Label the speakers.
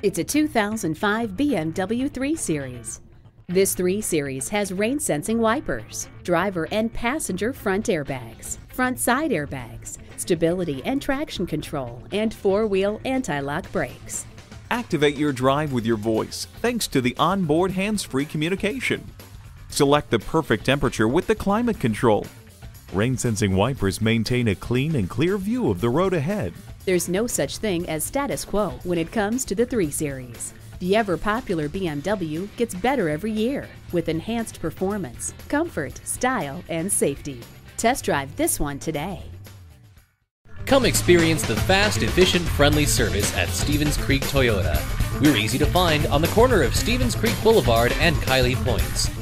Speaker 1: It's a 2005 BMW 3 Series. This 3 Series has rain sensing wipers, driver and passenger front airbags, front side airbags, stability and traction control, and four wheel anti lock brakes.
Speaker 2: Activate your drive with your voice thanks to the onboard hands free communication. Select the perfect temperature with the climate control. Rain sensing wipers maintain a clean and clear view of the road ahead.
Speaker 1: There's no such thing as status quo when it comes to the 3 Series. The ever popular BMW gets better every year with enhanced performance, comfort, style, and safety. Test drive this one today.
Speaker 3: Come experience the fast, efficient, friendly service at Stevens Creek Toyota. We're easy to find on the corner of Stevens Creek Boulevard and Kiely Points.